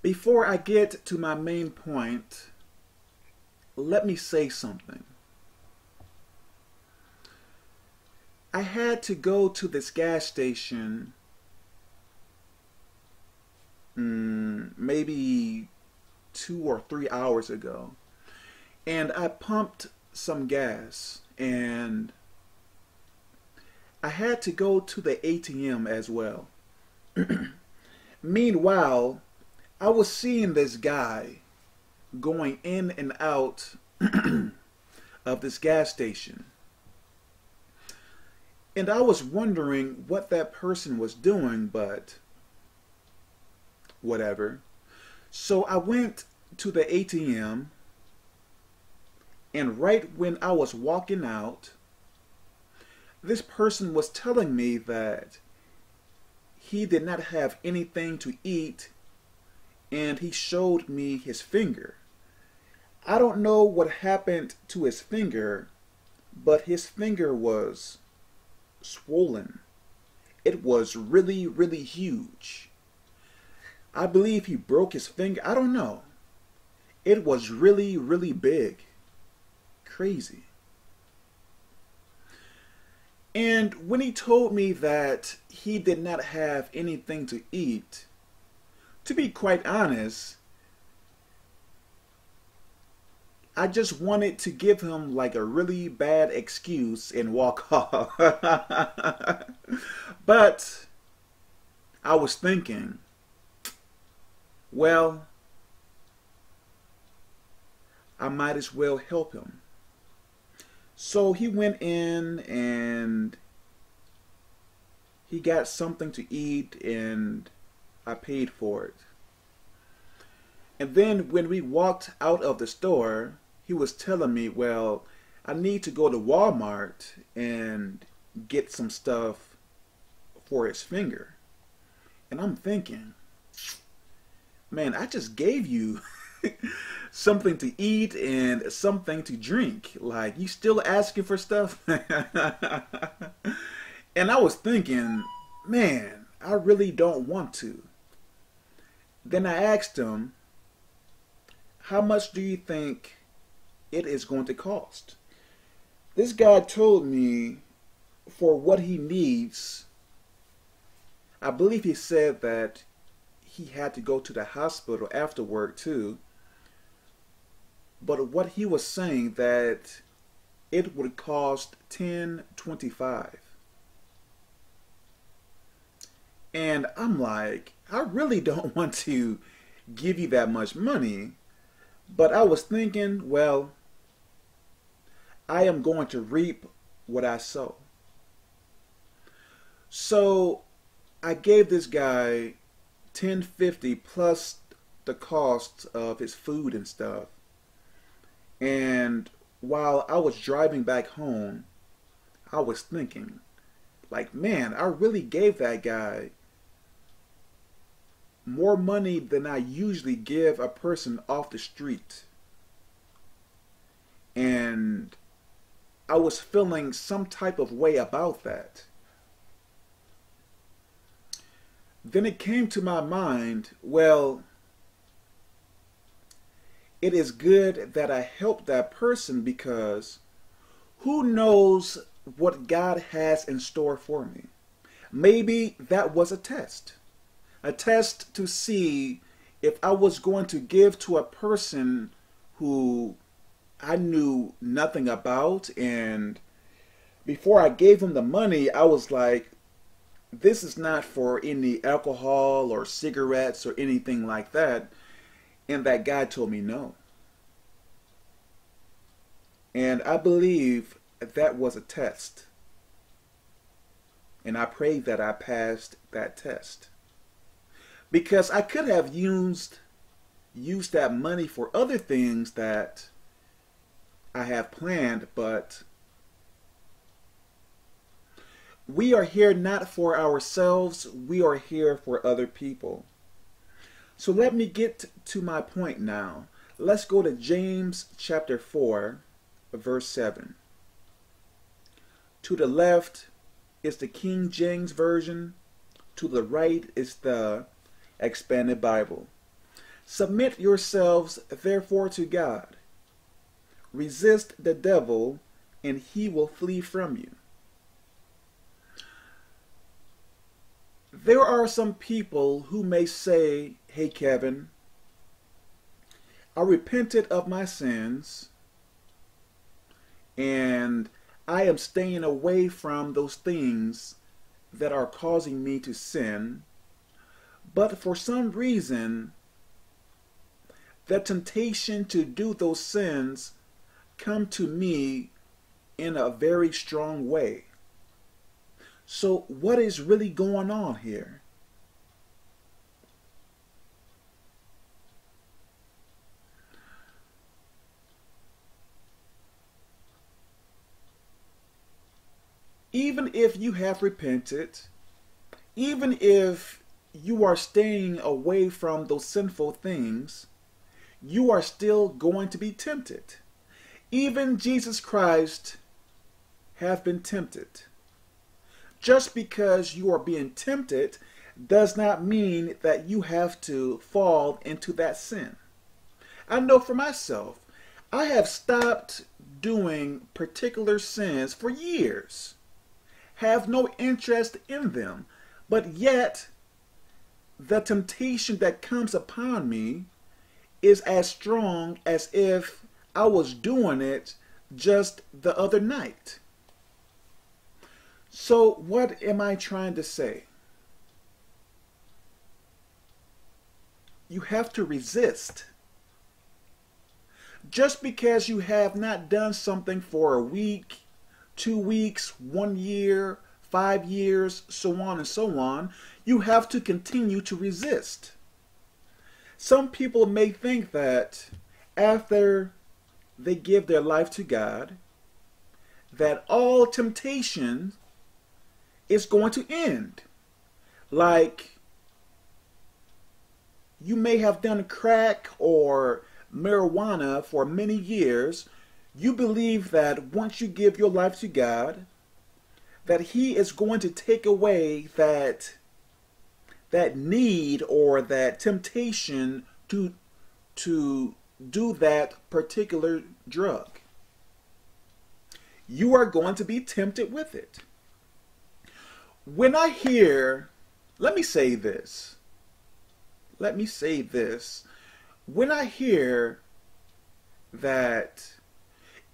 Before I get to my main point, let me say something. I had to go to this gas station mm, maybe two or three hours ago, and I pumped some gas, and I had to go to the ATM as well. Meanwhile, I was seeing this guy going in and out of this gas station. And I was wondering what that person was doing, but whatever. So I went to the ATM, and right when I was walking out, this person was telling me that he did not have anything to eat and he showed me his finger. I don't know what happened to his finger, but his finger was swollen. It was really, really huge. I believe he broke his finger. I don't know. It was really, really big. Crazy. And when he told me that he did not have anything to eat, to be quite honest, I just wanted to give him like a really bad excuse and walk off. but I was thinking, well, I might as well help him. So he went in and he got something to eat and I paid for it. And then when we walked out of the store, he was telling me, well, I need to go to Walmart and get some stuff for his finger. And I'm thinking, man, I just gave you something to eat and something to drink. Like, you still asking for stuff? and I was thinking, man, I really don't want to. Then I asked him, how much do you think it is going to cost? This guy told me for what he needs, I believe he said that he had to go to the hospital after work too but what he was saying that it would cost 1025 and i'm like i really don't want to give you that much money but i was thinking well i am going to reap what i sow. So i gave this guy 1050 plus the cost of his food and stuff. And while I was driving back home, I was thinking, like, man, I really gave that guy more money than I usually give a person off the street. And I was feeling some type of way about that. Then it came to my mind, well, it is good that I help that person because who knows what God has in store for me? Maybe that was a test. A test to see if I was going to give to a person who I knew nothing about. And before I gave him the money, I was like, this is not for any alcohol or cigarettes or anything like that. And that guy told me no. And I believe that was a test. And I pray that I passed that test. Because I could have used used that money for other things that I have planned, but we are here not for ourselves, we are here for other people. So let me get to my point now. Let's go to James chapter 4, verse 7. To the left is the King James Version, to the right is the Expanded Bible. Submit yourselves therefore to God. Resist the devil, and he will flee from you. There are some people who may say, Hey, Kevin, I repented of my sins and I am staying away from those things that are causing me to sin. But for some reason, the temptation to do those sins come to me in a very strong way. So what is really going on here? Even if you have repented, even if you are staying away from those sinful things, you are still going to be tempted. Even Jesus Christ have been tempted. Just because you are being tempted does not mean that you have to fall into that sin. I know for myself, I have stopped doing particular sins for years, have no interest in them, but yet the temptation that comes upon me is as strong as if I was doing it just the other night. So, what am I trying to say? You have to resist. Just because you have not done something for a week, two weeks, one year, five years, so on and so on, you have to continue to resist. Some people may think that after they give their life to God, that all temptation is going to end. Like, you may have done crack or marijuana for many years. You believe that once you give your life to God, that He is going to take away that that need or that temptation to to do that particular drug. You are going to be tempted with it when I hear, let me say this. Let me say this. When I hear that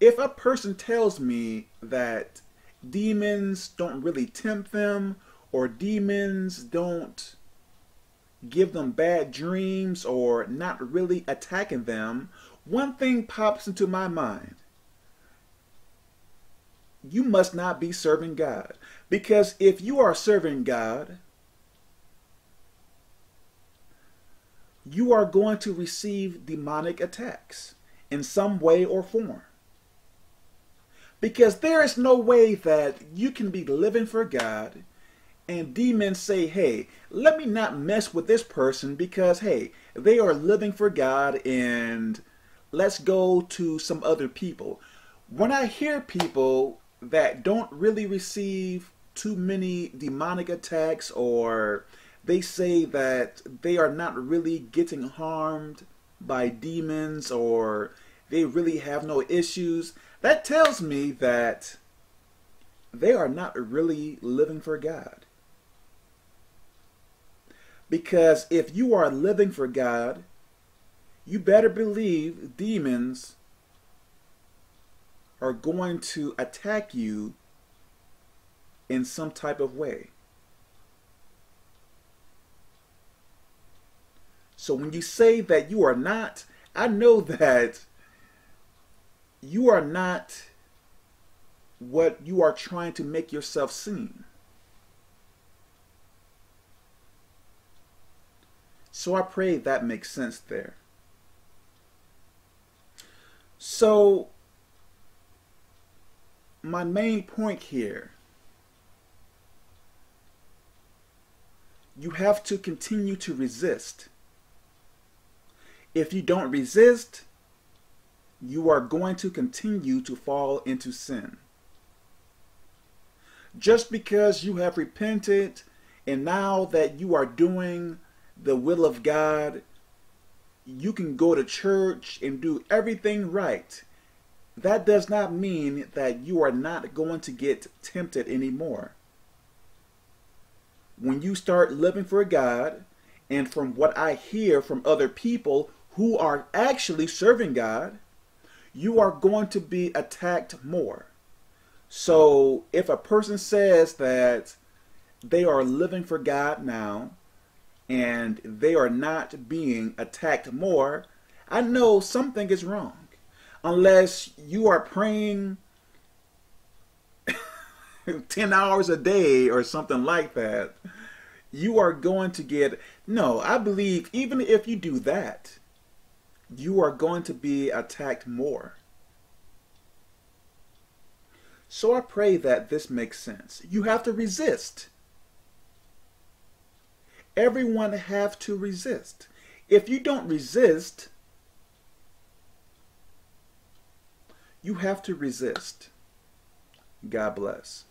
if a person tells me that demons don't really tempt them or demons don't give them bad dreams or not really attacking them, one thing pops into my mind you must not be serving God. Because if you are serving God, you are going to receive demonic attacks in some way or form. Because there is no way that you can be living for God and demons say, hey, let me not mess with this person because, hey, they are living for God and let's go to some other people. When I hear people that don't really receive too many demonic attacks or they say that they are not really getting harmed by demons or they really have no issues, that tells me that they are not really living for God. Because if you are living for God, you better believe demons are going to attack you in some type of way. So when you say that you are not, I know that you are not what you are trying to make yourself seem. So I pray that makes sense there. So my main point here you have to continue to resist. If you don't resist, you are going to continue to fall into sin. Just because you have repented and now that you are doing the will of God, you can go to church and do everything right, that does not mean that you are not going to get tempted anymore. When you start living for God, and from what I hear from other people who are actually serving God, you are going to be attacked more. So if a person says that they are living for God now and they are not being attacked more, I know something is wrong. Unless you are praying 10 hours a day or something like that, you are going to get. No, I believe even if you do that, you are going to be attacked more. So I pray that this makes sense. You have to resist. Everyone have to resist. If you don't resist, you have to resist. God bless.